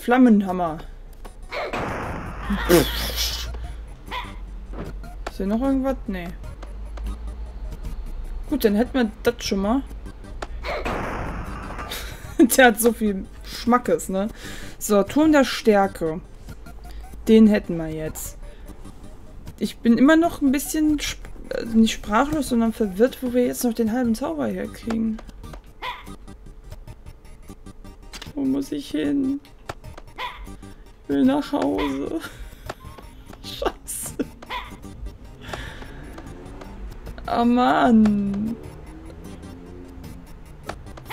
Flammenhammer. Ist hier noch irgendwas? Nee. Gut, dann hätten wir das schon mal. der hat so viel Schmackes, ne? So, Turm der Stärke. Den hätten wir jetzt. Ich bin immer noch ein bisschen sp äh, nicht sprachlos, sondern verwirrt, wo wir jetzt noch den halben Zauber herkriegen. Wo muss ich hin? Will nach Hause. Scheiße. Oh Mann.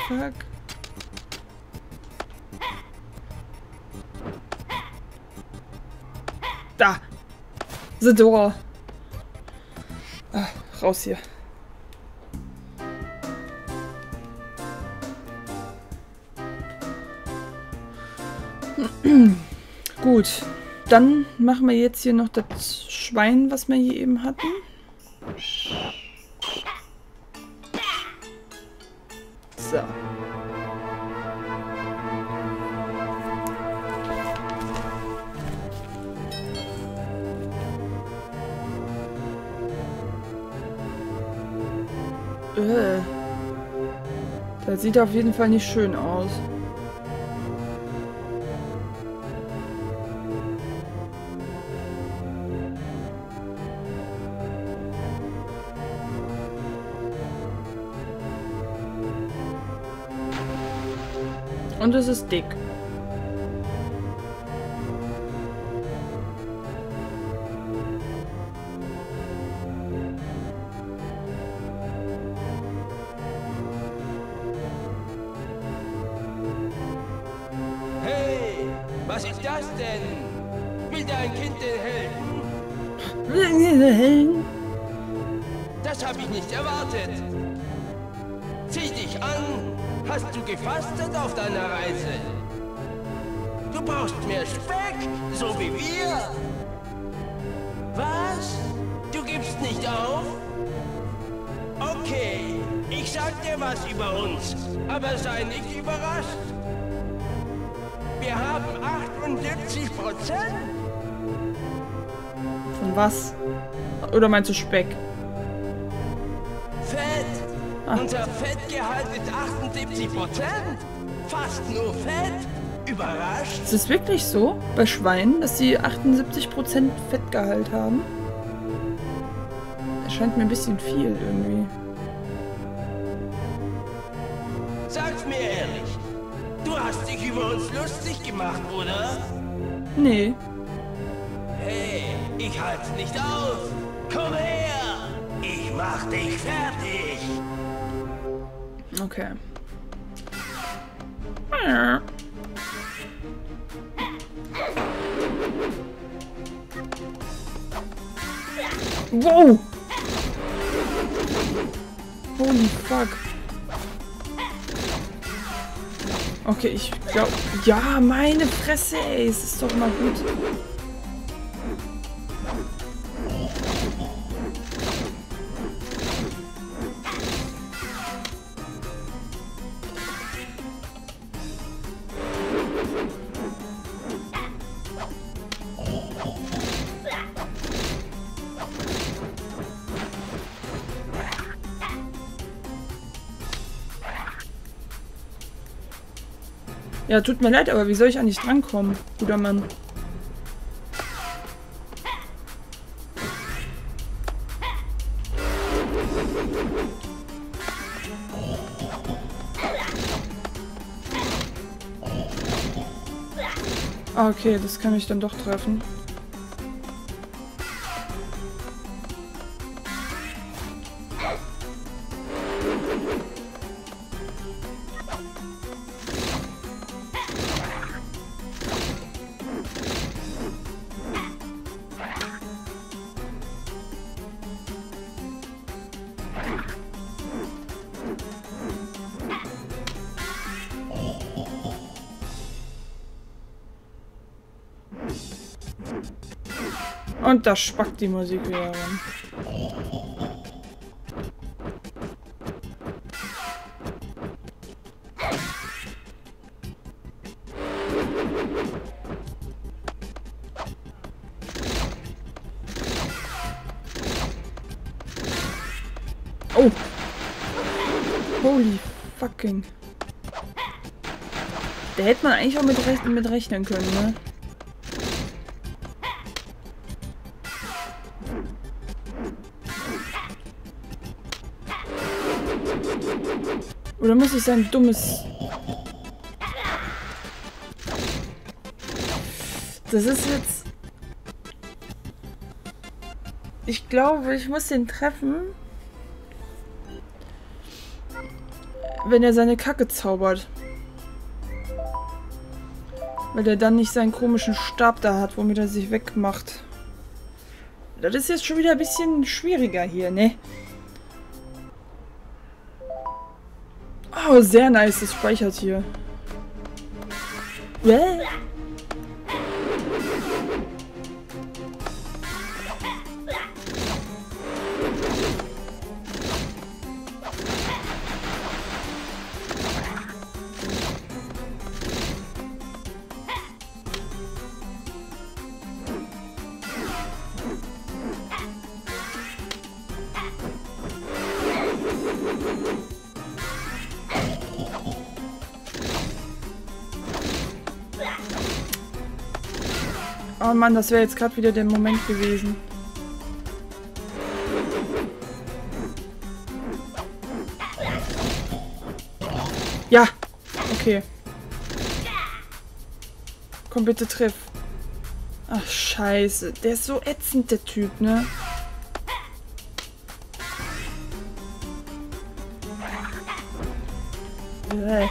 Fuck. Da. The door. Ah, raus hier. Gut. Dann machen wir jetzt hier noch das Schwein, was wir hier eben hatten. So. Äh. Das sieht auf jeden Fall nicht schön aus. Und es ist dick. Hey, was ist das denn? Will dein Kind den Helden? Das habe ich nicht erwartet. Zieh dich an. Hast du gefastet auf deiner Reise? Du brauchst mehr Speck, so wie wir. Was? Du gibst nicht auf? Okay, ich sag dir was über uns, aber sei nicht überrascht. Wir haben 78 Prozent. Von was? Oder meinst du Speck? Fett. Unser Fettgehalt ist 78 Prozent. Fast nur Fett. Überrascht? Ist es wirklich so bei Schweinen, dass sie 78% Fettgehalt haben? Erscheint mir ein bisschen viel irgendwie. Sag's mir ehrlich. Du hast dich über uns lustig gemacht, oder? Nee. Hey, ich halt's nicht aus. Komm her. Ich mach dich fertig. Okay. Wow! Holy fuck. Okay, ich glaube... Ja, meine Fresse, ey. Es ist doch mal gut. Ja, tut mir leid, aber wie soll ich eigentlich drankommen, guter Mann? Ah, Okay, das kann ich dann doch treffen. Und da spackt die Musik wieder ran. Oh! Holy fucking. Da hätte man eigentlich auch mit, rechnen, mit rechnen können, ne? Oder muss ich sein dummes... Das ist jetzt... Ich glaube, ich muss den treffen. Wenn er seine Kacke zaubert. Weil der dann nicht seinen komischen Stab da hat, womit er sich wegmacht. Das ist jetzt schon wieder ein bisschen schwieriger hier, ne? Oh, sehr nice, das speichert hier. Yeah. Oh Mann, das wäre jetzt gerade wieder der Moment gewesen. Ja, okay. Komm bitte, triff. Ach, scheiße. Der ist so ätzend, der Typ, ne? Bäh.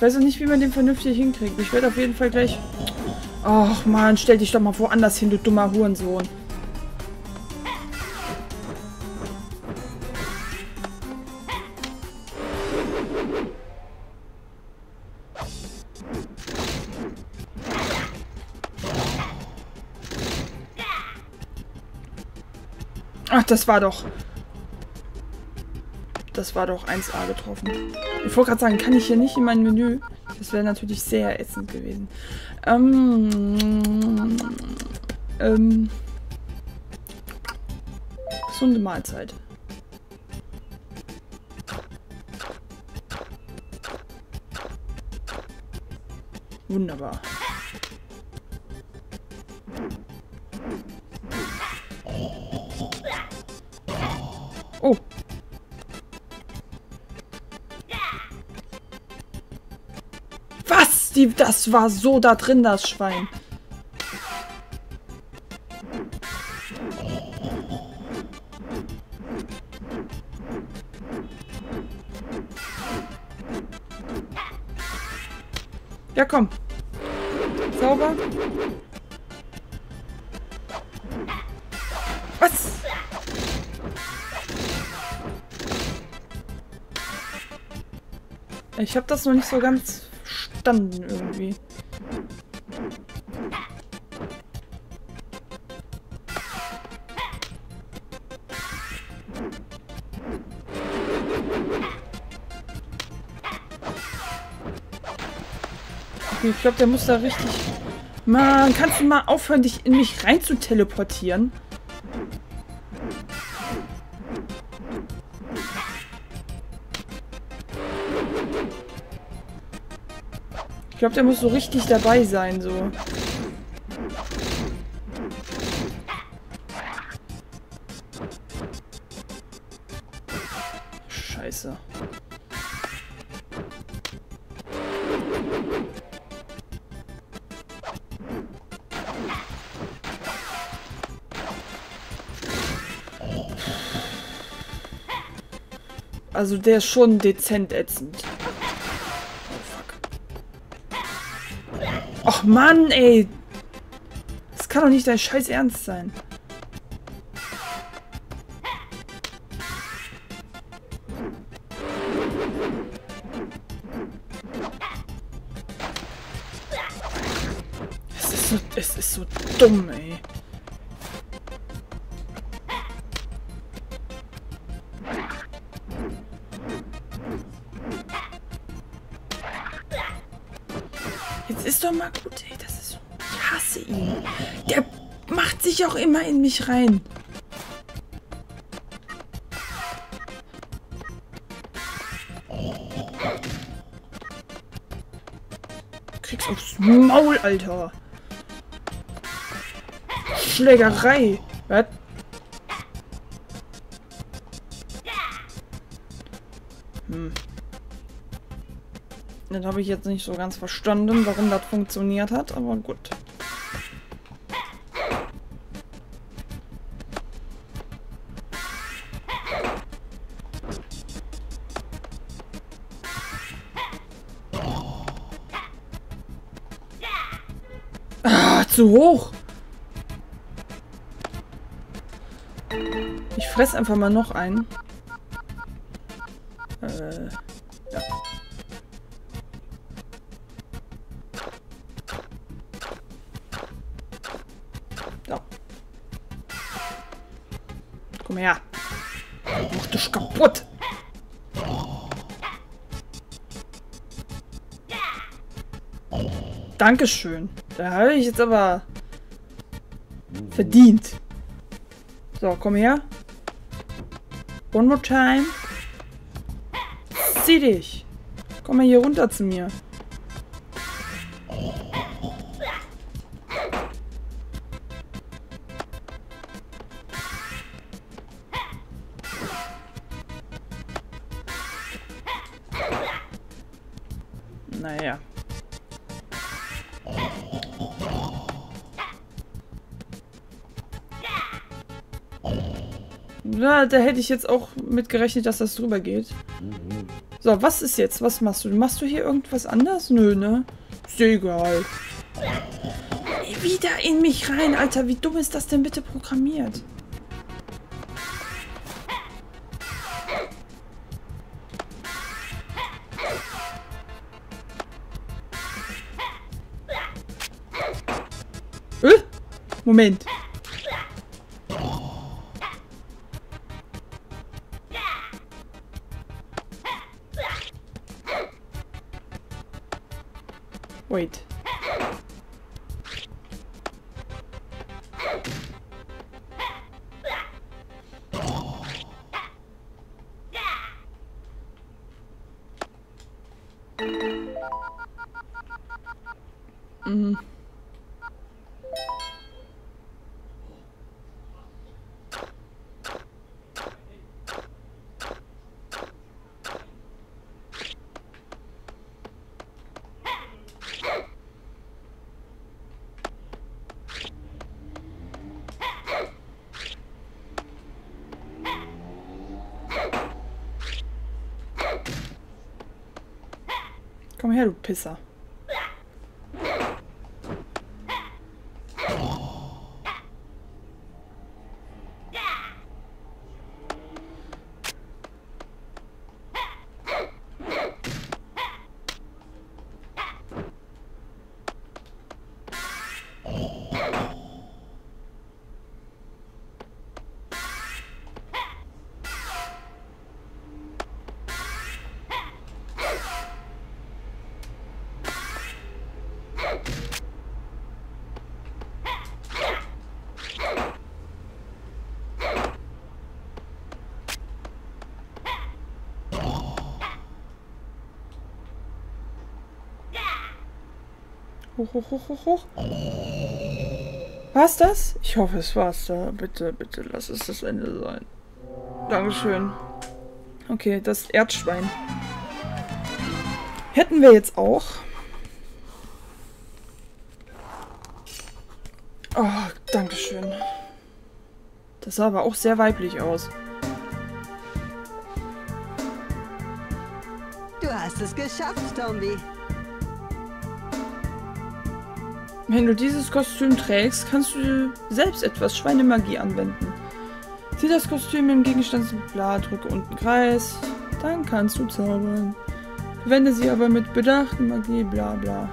Ich weiß auch nicht, wie man den vernünftig hinkriegt. Ich werde auf jeden Fall gleich... Ach man, stell dich doch mal woanders hin, du dummer Hurensohn. Ach, das war doch... Das war doch 1A getroffen. Ich wollte gerade sagen, kann ich hier nicht in mein Menü? Das wäre natürlich sehr ätzend gewesen. Ähm, ähm, gesunde Mahlzeit. Wunderbar. Die, das war so da drin, das Schwein. Ja, komm. Sauber. Was? Ich habe das noch nicht so ganz verstanden irgendwie. Okay, ich glaube, der muss da richtig... Mann, kannst du mal aufhören, dich in mich rein zu teleportieren? Glaube, der muss so richtig dabei sein, so. Scheiße. Also der ist schon dezent ätzend. Och Mann, ey. Das kann doch nicht dein scheiß Ernst sein. Hasse ihn. Der macht sich auch immer in mich rein. Kriegst aufs Maul, Alter. Schlägerei. Was? Hm. Das habe ich jetzt nicht so ganz verstanden, warum das funktioniert hat, aber gut. Zu hoch. Ich fress einfach mal noch einen. Äh, ja. So. Komm her. Mach dich kaputt. Dankeschön. Da habe ich jetzt aber verdient. So, komm her. One more time. Zieh dich. Komm mal hier runter zu mir. Da hätte ich jetzt auch mit gerechnet, dass das drüber geht. So, was ist jetzt? Was machst du? Machst du hier irgendwas anders? Nö, ne? Ist egal. Wieder in mich rein, Alter. Wie dumm ist das denn bitte programmiert? Äh? Moment. Wait. Komm her, du Pisser. Hoch, hoch, hoch, hoch, hoch. War's das? Ich hoffe, es war's da. Bitte, bitte, lass es das Ende sein. Dankeschön. Okay, das Erdschwein. Hätten wir jetzt auch. Oh, Dankeschön. Das sah aber auch sehr weiblich aus. Du hast es geschafft, Tombi. Wenn du dieses Kostüm trägst, kannst du selbst etwas Schweinemagie anwenden. Zieh das Kostüm im Gegenstandsblatt, drücke unten Kreis, dann kannst du zaubern. Verwende sie aber mit Bedacht, Magie, bla bla.